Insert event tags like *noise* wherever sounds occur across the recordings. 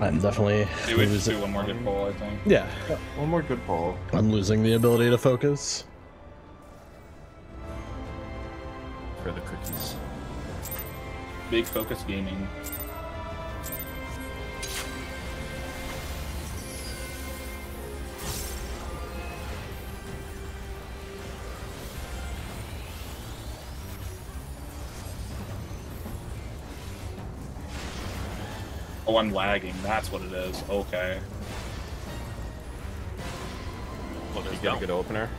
I'm definitely Do we just losing. do one more good pull, I think. Yeah, One more good pull. I'm losing the ability to focus. for the cookies. Big focus gaming. Oh, I'm lagging. That's what it is. Okay. Well, You there's got a good opener.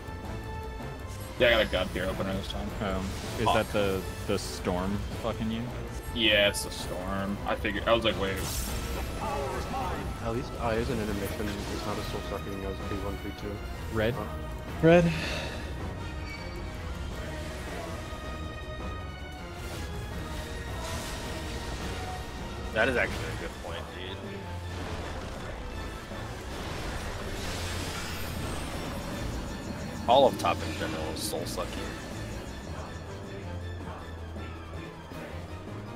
Yeah, I got a god tier opener this time. Um, is Oh. that the the storm fucking you? Yeah, it's the storm. I figured. I was like, wait. At least I is an intermission. It's not as soul sucking as P1, P2. Red. Red. That is actually a good point, dude. All of top in general is soul sucking.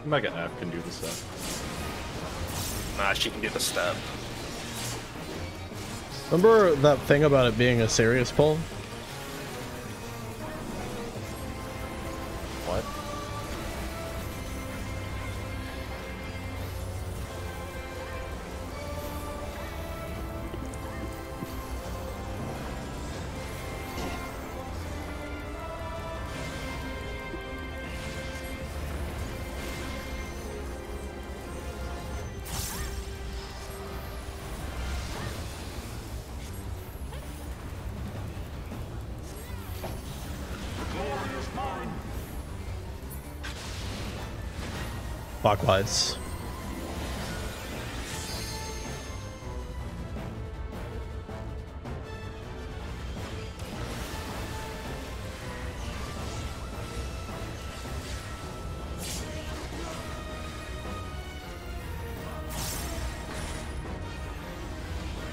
Mega F can do the stuff. Nah, she can do the step. Remember that thing about it being a serious pull? Clockwise.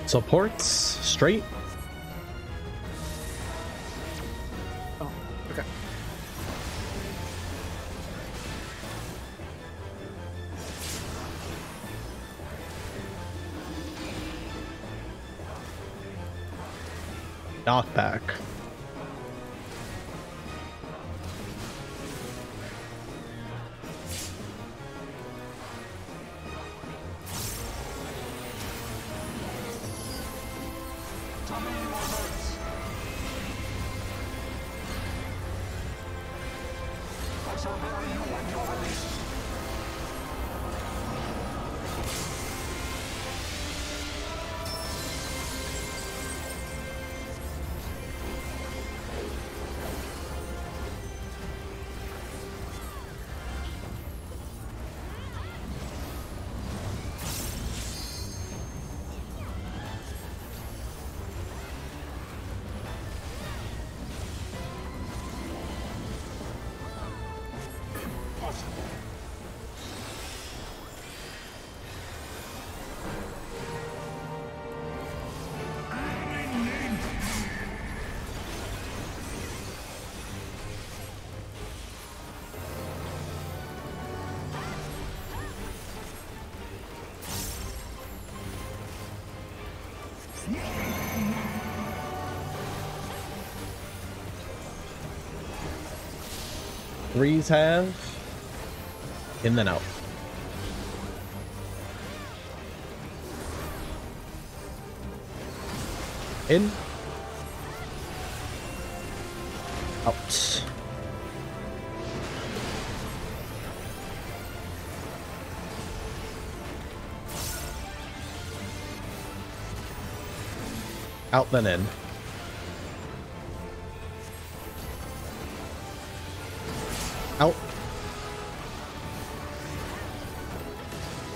Supports straight. Oh, okay. Knockback. Threes have. In then out. In. Out. Out then in.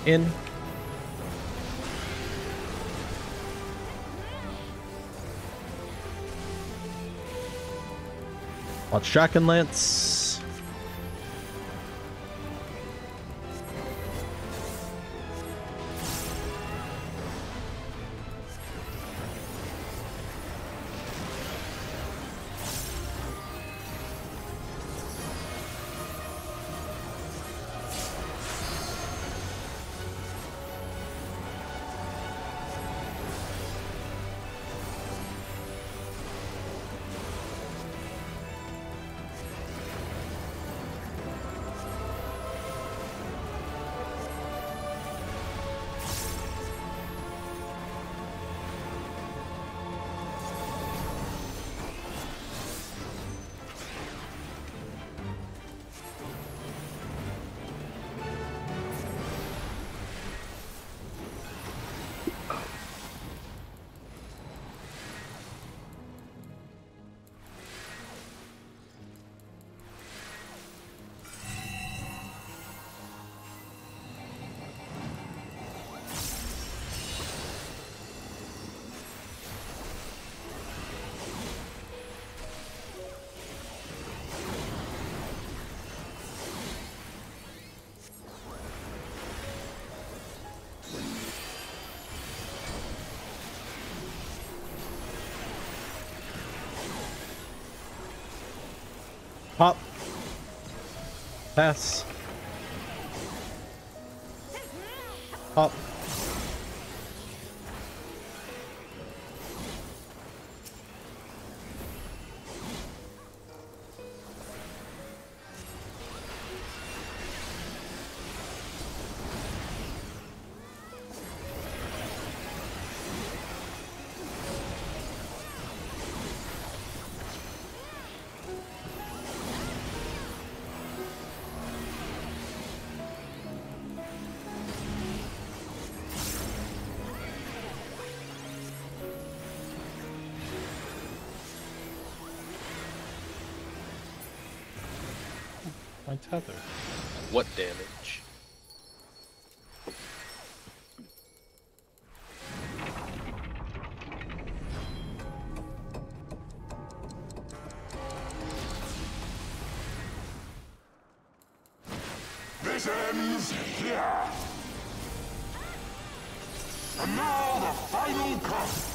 In. Watch Dragon Lance. Pop. Pass. Tether. What damage? This ends here. And now the final cut.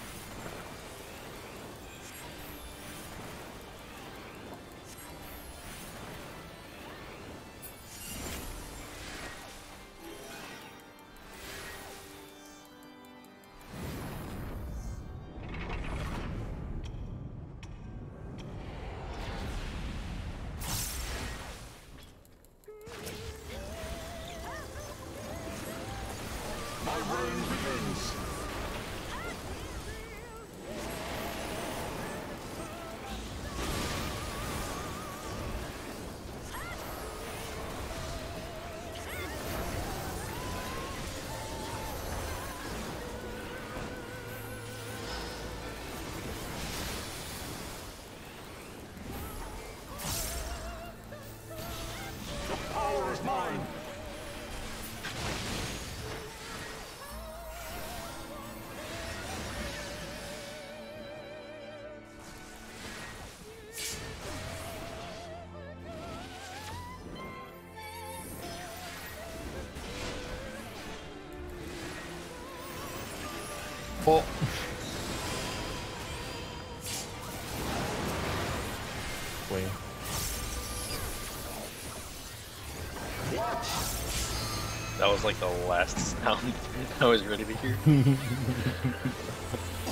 My reign Wait. That was like the last *laughs* sound I was ready to hear. *laughs*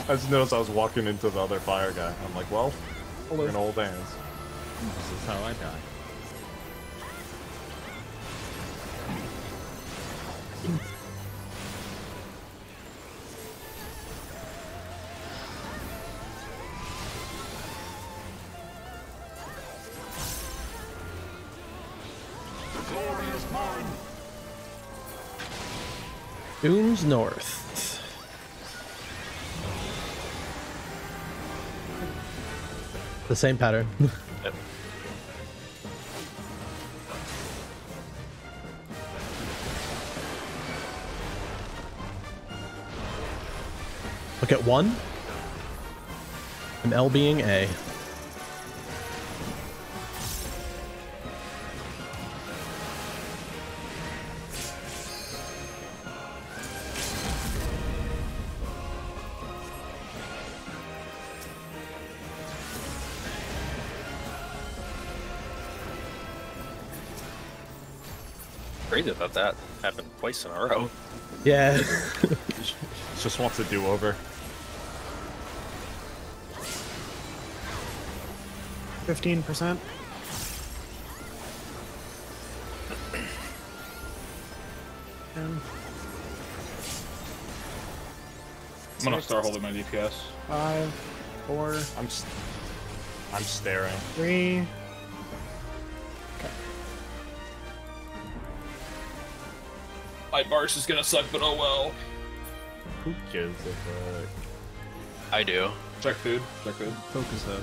I just noticed I was walking into the other fire guy. I'm like, well, we're gonna hold hands. This is how I die. Doom's North. The same pattern. *laughs* Yep. Look at one. And L being A. Crazy that that happened twice in a row. Yeah. *laughs* Just wants a do-over. Fifteen percent. Ten, I'm gonna start holding my DPS. five, four, I'm, s- I'm staring. three. My Marsh is gonna suck, but oh well. Who gives a fuck? I do. Check food. Check food. Focus up.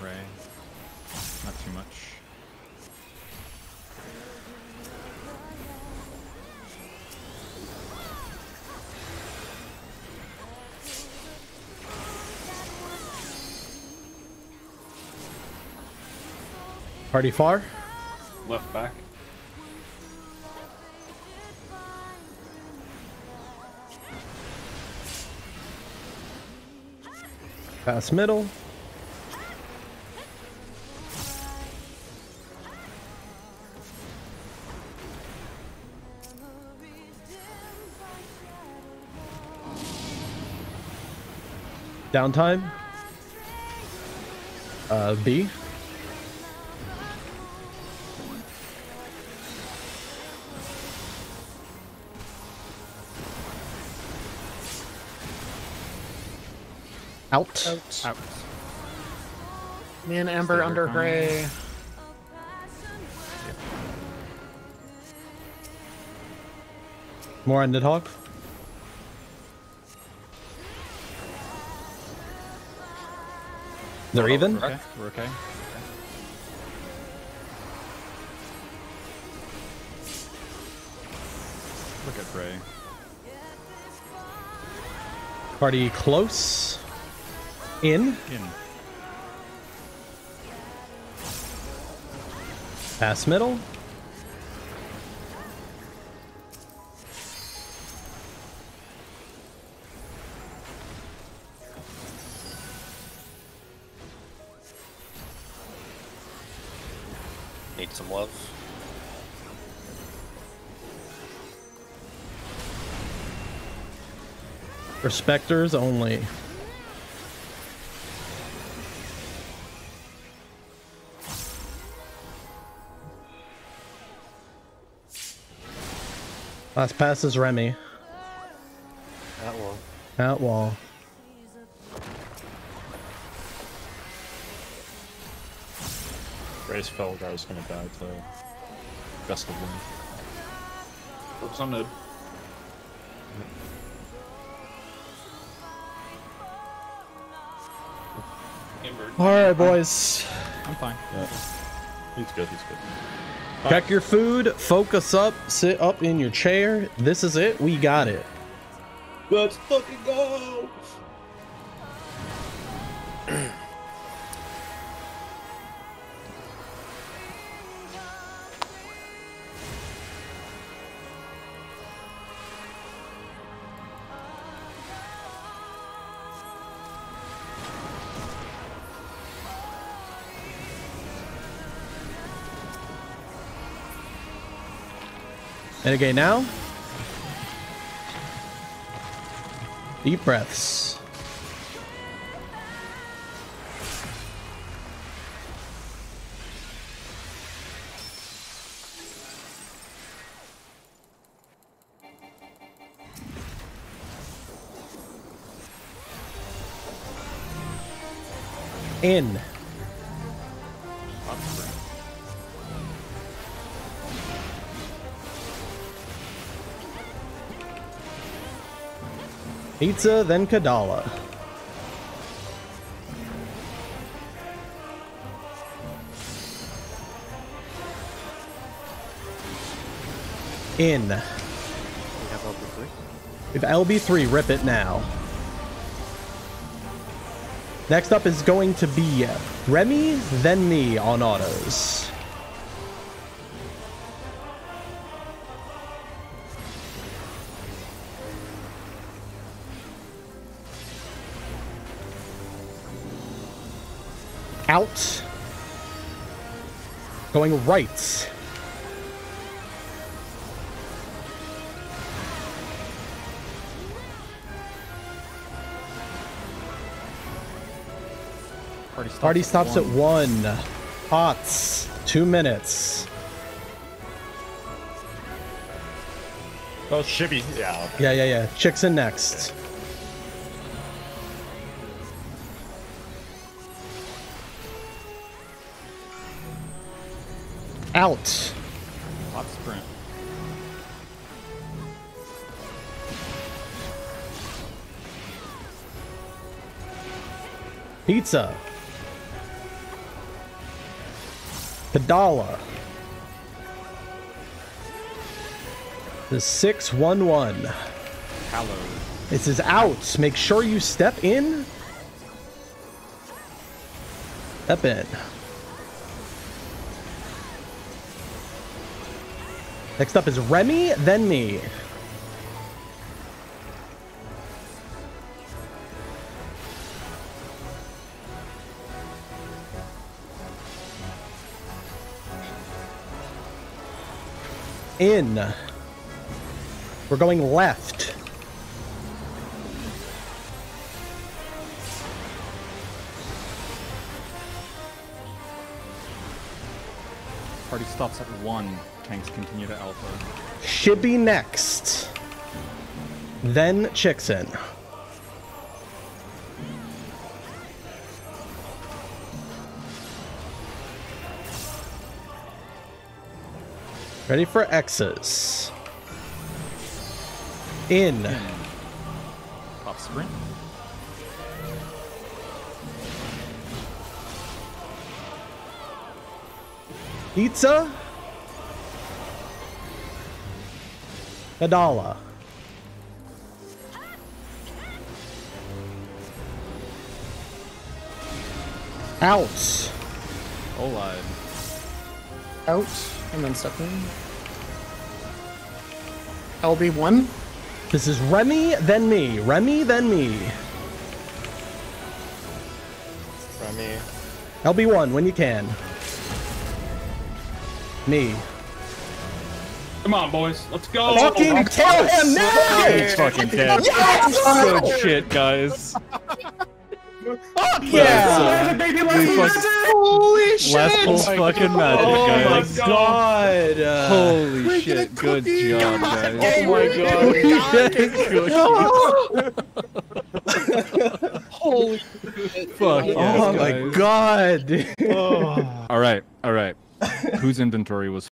A little more on Ray. Not too much. Party far. Left back. Pass middle. Downtime. Uh, B. Out. Out. Me and Ember under gray. More on Nidhogg. They're oh, even. Okay, we're okay. Look at Ray. Party close. In. In. Pass middle. Some love. Respecters only. Last pass is Remy. That wall. At wall. Ray's fell guy's gonna die to gust of wind. Focus on mid. Amber. Alright, boys. I'm fine. He's good, he's good. Check your food, focus up, sit up in your chair. This is it. We got it. Let's fucking go! *clears throat* And again now. Deep breaths. In. Pizza, then Kadala. In. We have LB3. If LB3, rip it now. Next up is going to be Remy, then me on autos. out. Going right. Party stops, Party stops at, one. at one. Pots. Two minutes. Oh, Shippy. Yeah. Okay. Yeah, yeah, yeah. Chicks in next. Okay. Out. Hot sprint. Pizza. Padala. The 611. Hallowed. This is out. Make sure you step in. Step in. Next up is Remy, then me. In. We're going left. Party stops at one. Tanks continue to alpha. Shibby next. Then Chickson. Ready for X's. In. Pop sprint. Pizza. Adala. Out. Olide. Out and then step in. LB1. This is Remy, then me. Remy, then me. Remy. LB1 when you can. Me. Come on, boys. Let's go. Fucking tell him now! He's fucking dead. Yes! Good shit, guys. Yeah! Holy shit! Last full fucking magic, guys. Oh my god! Uh, Holy shit, good job, guys. oh my god! Holy *laughs* Fuck yes, Oh my guys. god! All right, all right. Whose inventory was